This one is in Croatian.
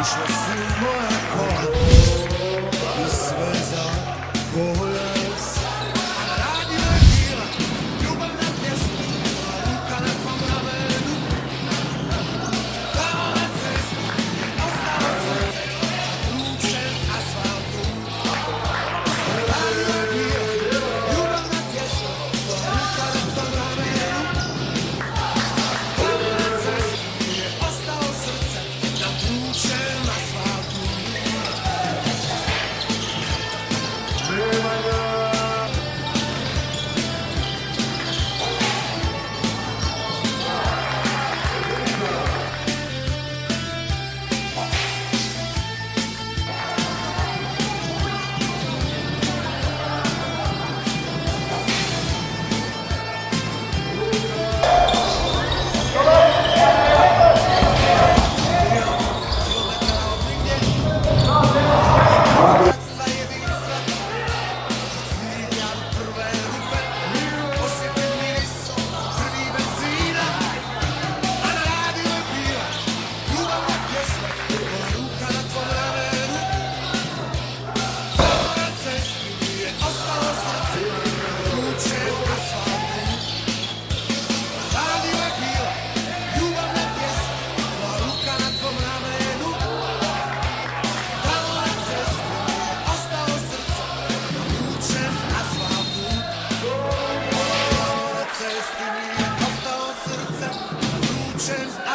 Ušla su moja Washington.